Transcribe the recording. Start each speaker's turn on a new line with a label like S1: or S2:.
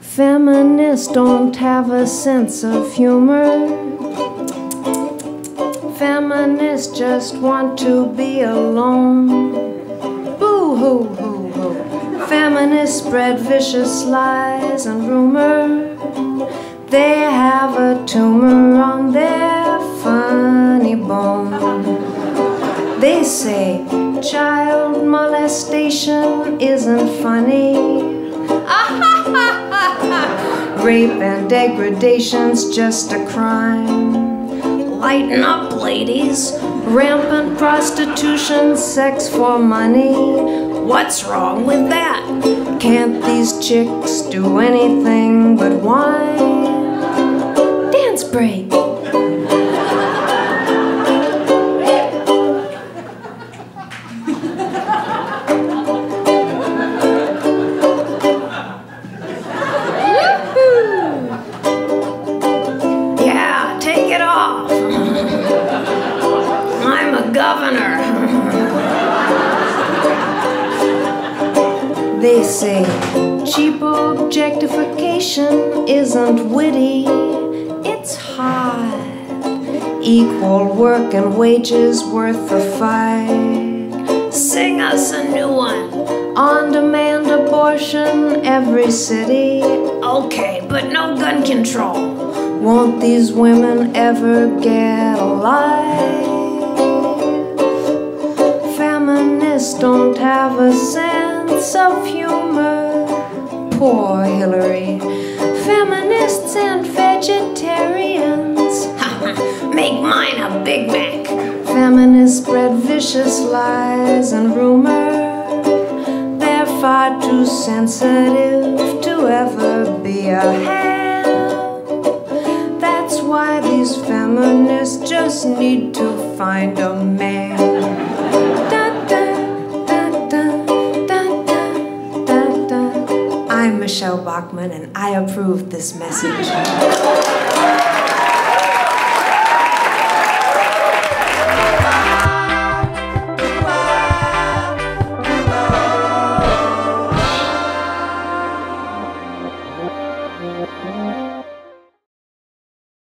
S1: Feminists don't have a sense of humor. Feminists just want to be alone. Boo hoo hoo hoo. Feminists spread vicious lies and rumor. They have a tumor on their funny bone. They say child molestation isn't funny. Rape and degradation's just a crime. Lighten up, ladies. Rampant prostitution, sex for money. What's wrong with that? Can't these chicks do anything but whine? Dance break. It off. I'm a governor. They say cheap objectification isn't witty, it's hard. Equal work and wages worth the fight. Sing us a new one. On demand abortion, every city. Okay, but no gun control. Won't these women ever get a life? Feminists don't have a sense of humor. Poor Hillary. Feminists and vegetarians. Make mine a Big Mac. Feminists spread vicious lies and rumor. They're far too sensitive to ever be a these feminists just need to find a man. Da, da, da. I'm Michele Bachmann and I approve this message.